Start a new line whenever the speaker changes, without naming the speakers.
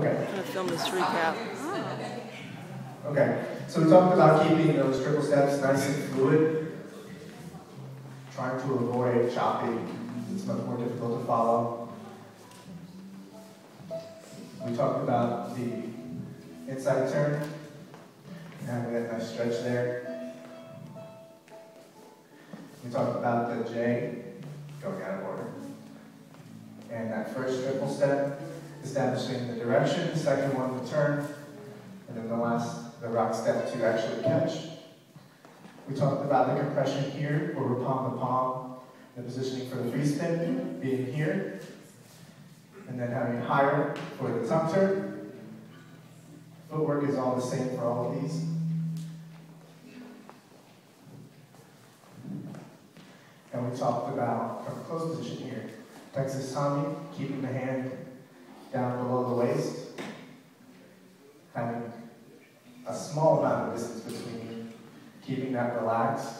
Okay.
I'm gonna film this recap.
Okay, so we talked about keeping those triple steps nice and fluid, trying to avoid chopping. It's much more difficult to follow. We talked about the inside turn, having that nice stretch there. We talked about the J, going out of order. And that first triple step, direction, second one, the turn, and then the last, the rock step to actually catch. We talked about the compression here, where we're palm to palm, the positioning for the free spin being here, and then having higher for the tuck turn. Footwork is all the same for all of these. And we talked about, from close position here, Texas Tommy, keeping the hand down below the waist, having a small amount of distance between you, keeping that relaxed,